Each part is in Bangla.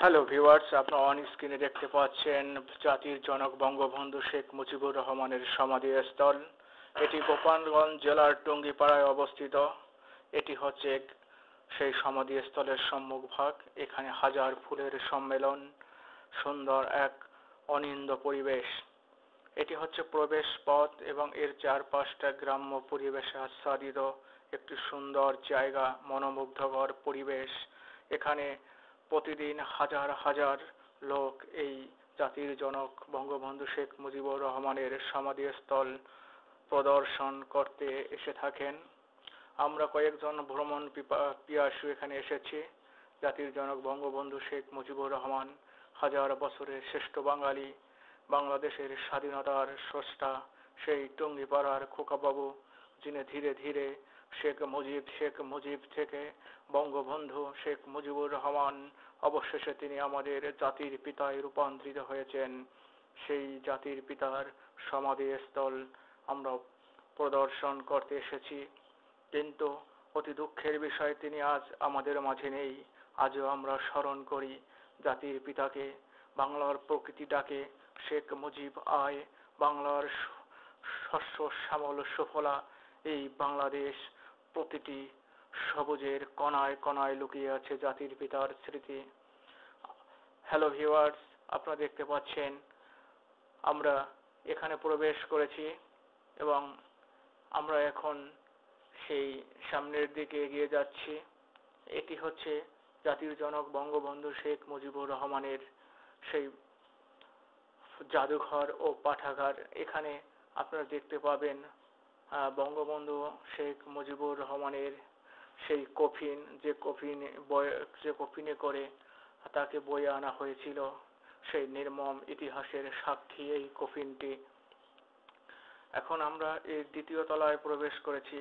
হ্যালো ভিউয়ার্স আপনারা অন স্ক্রিনে দেখতে পাচ্ছেন জাতির জনক বঙ্গবন্ধু শেখ মুজিবুর রহমানের সমাধিস্থল। এটি গোপালগঞ্জ জেলার টুঙ্গিপাড়ায় অবস্থিত। এটি হচ্ছে সেই সমাধিস্থলের সম্মুখভাগ এখানে হাজার ফুলের সম্মেলন, সুন্দর এক অনিন্দ পরিবেশ। এটি হচ্ছে প্রবেশ পথ এবং এর চারপাশটা গ্রাম্য পরিবেশে আচ্ছাদিত একটি সুন্দর জায়গা, মনোমুগ্ধকর পরিবেশ। এখানে প্রতিদিন হাজার হাজার লোক এই জাতির জনক বঙ্গবন্ধু শেখ মুজিবুর রহমানের সমাধিস্থল প্রদর্শন করতে এসে থাকেন। আমরা কয়েকজন ভ্রমণ পিয়াসু এখানে এসেছি। জাতির জনক বঙ্গবন্ধু শেখ মুজিবুর রহমান হাজার বছরের শ্রেষ্ঠ বাঙালি, বাংলাদেশের স্বাধীনতার স্রষ্টা, সেই টুঙ্গিপাড়ার খোকাবাবু, যিনি ধীরে ধীরে শেখ মুজিব শেখ মুজিব থেকে বঙ্গবন্ধু শেখ মুজিবুর রহমান, অবশেষে তিনি আমাদের জাতির পিতায় রূপান্তরিত হয়েছেন। সেই জাতির পিতার সমাধিস্থল আমরা প্রদর্শন করতে এসেছি। কিন্তু অতি দুঃখের বিষয়, তিনি আজ আমাদের মাঝে নেই। আজও আমরা স্মরণ করি জাতির পিতাকে, বাংলার প্রকৃতি ডাকে শেখ মুজিব আয়, বাংলার শস্য শ্যামল সুফলা, এই বাংলাদেশ প্রতিটি সবুজের কণায় কণায় লুকিয়ে আছে জাতির পিতার স্মৃতি। হ্যালো ভিউয়ার্স আপনারা দেখতে পাচ্ছেন, আমরা এখানে প্রবেশ করেছি এবং আমরা এখন সেই সামনের দিকে এগিয়ে যাচ্ছি। এটি হচ্ছে জাতির জনক বঙ্গবন্ধু শেখ মুজিবুর রহমানের সেই জাদুঘর ও পাঠাগার। এখানে আপনারা দেখতে পাবেন বঙ্গবন্ধু শেখ মুজিবুর রহমানের সেই কফিন, যে কফিন যে কফিনে করে তাকে বয়ে আনা হয়েছিল, সেই নির্মম ইতিহাসের সাক্ষী এই কফিনটি। এখন আমরা এই দ্বিতীয় তলায় প্রবেশ করেছি।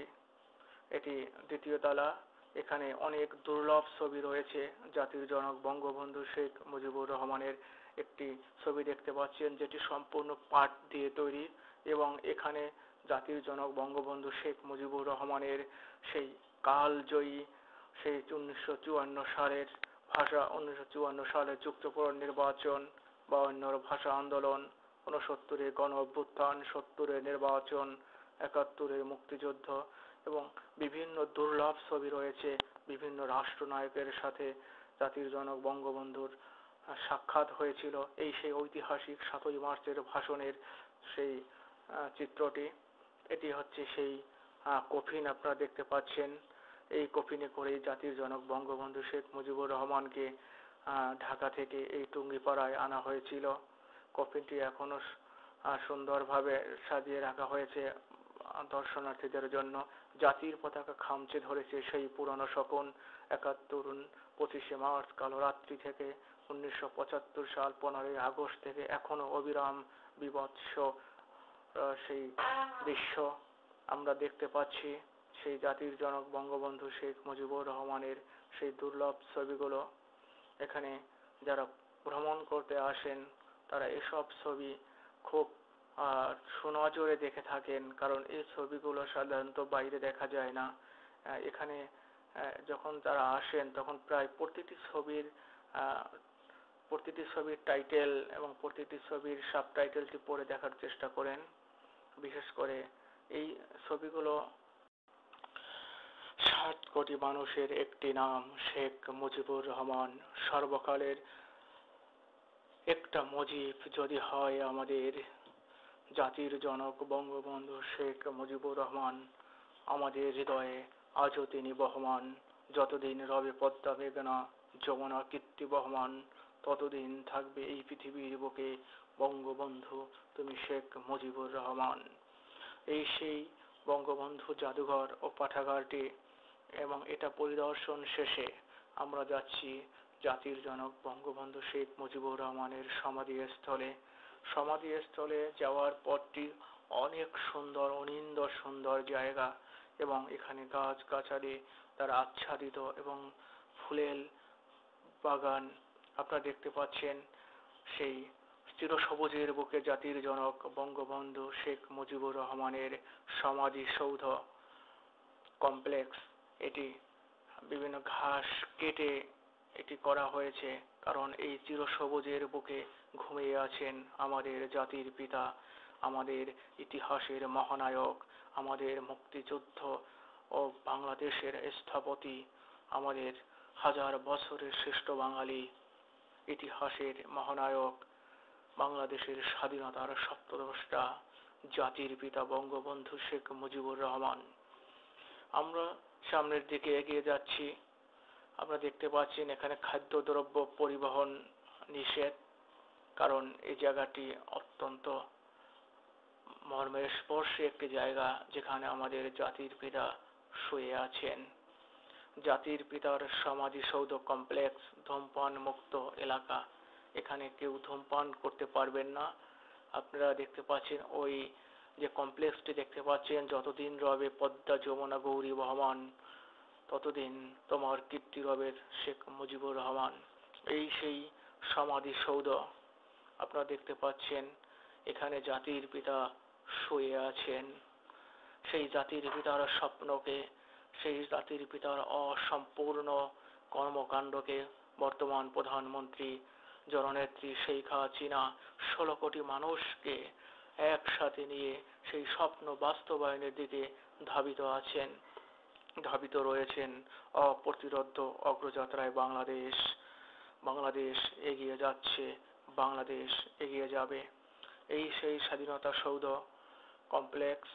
এটি দ্বিতীয় তলা। এখানে অনেক দুর্লভ ছবি রয়েছে। জাতির জনক বঙ্গবন্ধু শেখ মুজিবুর রহমানের একটি ছবি দেখতে পাচ্ছেন, যেটি সম্পূর্ণ পাট দিয়ে তৈরি এবং এখানে জাতির জনক বঙ্গবন্ধু শেখ মুজিবুর রহমানের সেই কালজয়ী, সেই উনিশশো চুয়ান্ন সালের ভাষা, উনিশশো চুয়ান্ন সালে যুক্তপূর্ণ নির্বাচন বা অন্য ভাষা আন্দোলন উনসত্তরের গণ অভ্যুত্থান সত্তরের নির্বাচন, একাত্তরের মুক্তিযুদ্ধ এবং বিভিন্ন দুর্লভ ছবি রয়েছে বিভিন্ন রাষ্ট্রনায়কের সাথে জাতির জনক বঙ্গবন্ধুর সাক্ষাৎ হয়েছিল। এই সেই ঐতিহাসিক সাতই মার্চের ভাষণের সেই চিত্রটি এটি হচ্ছে সেই কফিন আপনারা দেখতে পাচ্ছেন। এই কফিনে করে জাতির জনক বঙ্গবন্ধু শেখ মুজিবুর রহমানকে ঢাকা থেকে এই টুঙ্গিপাড়ায় আনা হয়েছিল। কফিনটি এখনও সুন্দরভাবে সাজিয়ে রাখা হয়েছে দর্শনার্থীদের জন্য। জাতির পতাকা খামচে ধরেছে সেই পুরনো শকুন। একাত্তর পঁচিশে মার্চ কালো রাত্রি থেকে উনিশশো পঁচাত্তর সাল, পনেরোই আগস্ট থেকে এখনও অবিরাম বিভৎস সেই দৃশ্য আমরা দেখতে পাচ্ছি। সেই জাতির জনক বঙ্গবন্ধু শেখ মুজিবুর রহমানের সেই দুর্লভ ছবিগুলো। এখানে যারা ভ্রমণ করতে আসেন, তারা এসব ছবি খুব সুনজরে দেখে থাকেন। কারণ এই ছবিগুলো সাধারণত বাইরে দেখা যায় না। এখানে যখন তারা আসেন, তখন প্রায় প্রতিটি ছবির প্রতিটি ছবির টাইটেল এবং প্রতিটি ছবির সাব টাইটেলটি পড়ে দেখার চেষ্টা করেন। বিশেষ করে এই ছবিগুলো ষাট কোটি মানুষের একটি নাম, শেখ মুজিবুর রহমান। সর্বকালের একটা মুজিব যদি হয় আমাদের জাতির জনক বঙ্গবন্ধু শেখ মুজিবুর রহমান, আমাদের হৃদয়ে আজও তিনি বহমান। যতদিন রবে পদ্মা মেঘনা, যমুনা কীর্তি বহমান ততদিন থাকবে এই পৃথিবীর বুকে বঙ্গবন্ধু, তুমি শেখ মুজিবুর রহমান। এই সেই বঙ্গবন্ধু জাদুঘর ও পাঠাগারটি এবং এটা পরিদর্শন শেষে আমরা যাচ্ছি জাতির জনক বঙ্গবন্ধু শেখ মুজিবুর রহমানের সমাধিস্থলে। সমাধিস্থলে যাওয়ার পথটি অনেক সুন্দর, অনিন্দ সুন্দর জায়গা এবং এখানে গাছ গাছালি দ্বারা আচ্ছাদিত এবং ফুলেল বাগান আপনারা দেখতে পাচ্ছেন সেই চিরসবুজের বুকে জাতির জনক বঙ্গবন্ধু শেখ মুজিবুর রহমানের সমাধিসৌধ কমপ্লেক্স। এটি বিভিন্ন ঘাস কেটে এটি করা হয়েছে, কারণ এই চিরসবুজের বুকে ঘুমিয়ে আছেন আমাদের জাতির পিতা, আমাদের ইতিহাসের মহানায়ক, আমাদের মুক্তিযুদ্ধ ও বাংলাদেশের স্থপতি, আমাদের হাজার বছরের শ্রেষ্ঠ বাঙালি। ইতিহাসের মহানায়ক, বাংলাদেশের স্বাধীনতার সপ্তদশটা জাতির পিতা বঙ্গবন্ধু শেখ মুজিবুর রহমান। আমরা সামনের দিকে এগিয়ে যাচ্ছি। আমরা দেখতে পাচ্ছেন এখানে খাদ্যদ্রব্য পরিবহন নিষেধ, কারণ এই জায়গাটি অত্যন্ত মর্মের স্পর্শে একটি জায়গা যেখানে আমাদের জাতির পিতা শুয়ে আছেন। জাতির পিতার সমাধিসৌধ কমপ্লেক্স ধূমপান মুক্ত এলাকা। এখানে কেউ ধূমপান করতে পারবেন না। আপনারা দেখতে পাচ্ছেন ওই যে কমপ্লেক্সটি দেখতে পাচ্ছেন, যতদিন রবে পদ্মা যমুনা গৌরী বহমান, ততদিন তোমার কীর্তি রবের শেখ মুজিবুর রহমান। এই সেই সমাধিসৌধ আপনারা দেখতে পাচ্ছেন। এখানে জাতির পিতা শুয়ে আছেন। সেই জাতির পিতার স্বপ্নকে সেই জাতির পিতার অসম্পূর্ণ কর্মকাণ্ডকে বর্তমান প্রধানমন্ত্রী জননেত্রী শেখ হাসিনা ষোলো কোটি মানুষকে একসাথে নিয়ে সেই স্বপ্ন বাস্তবায়নের দিকে ধাবিত আছেন, ধাবিত রয়েছেন অপ্রতিরোধ্য অগ্রযাত্রায় বাংলাদেশ। বাংলাদেশ এগিয়ে যাচ্ছে, বাংলাদেশ এগিয়ে যাবে। এই সেই স্বাধীনতা সৌধ কমপ্লেক্স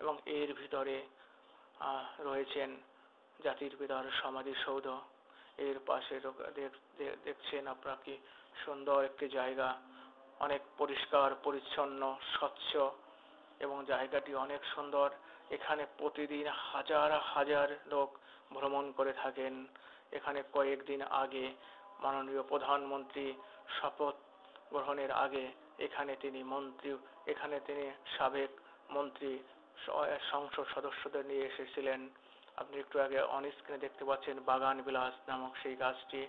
এবং এর ভিতরে রয়েছেন জাতির পিতার সমাধিসৌধ এর পাশে দেখছেন আপনারা কি সুন্দর একটি জায়গা। অনেক পরিষ্কার, পরিচ্ছন্ন, স্বচ্ছ এবং জায়গাটি অনেক সুন্দর। এখানে প্রতিদিন হাজার হাজার লোক ভ্রমণ করে থাকেন। এখানে কয়েকদিন আগে মাননীয় প্রধানমন্ত্রী শপথ গ্রহণের আগে এখানে তিনি মন্ত্রী এখানে তিনি সাবেক মন্ত্রী সংসদ সদস্যদের নিয়ে এসেছিলেন। আপনি একটু আগে অন স্ক্রিনে দেখতে পাচ্ছেন বাগান বিলাস নামক সেই গাছটি।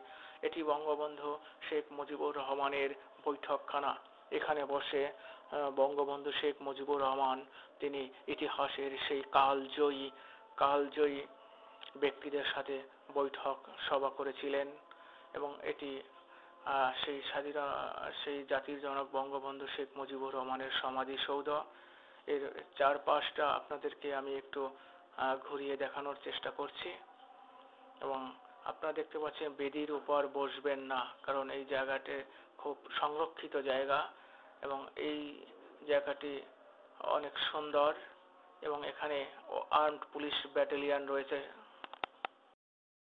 এটি বঙ্গবন্ধু শেখ মুজিবুর রহমানের বৈঠকখানা। এখানে বসে বঙ্গবন্ধু শেখ মুজিবুর রহমান তিনি ইতিহাসের সেই কালজয়ী কালজয়ী ব্যক্তিদের সাথে বৈঠক সভা করেছিলেন এবং এটি সেই স্বাধীনতা সেই জাতির জনক বঙ্গবন্ধু শেখ মুজিবুর রহমানের সমাধিসৌধ। এর চারপাশটা আপনাদেরকে আমি একটু ঘুরিয়ে দেখানোর চেষ্টা করছি। এবং আপনারা দেখতে পাচ্ছেন বেদির উপর বসবেন না, কারণ এই জায়গাটি খুব সংরক্ষিত জায়গা এবং এই জায়গাটি অনেক সুন্দর এবং এখানে আর্মড পুলিশ ব্যাটালিয়ান রয়েছে।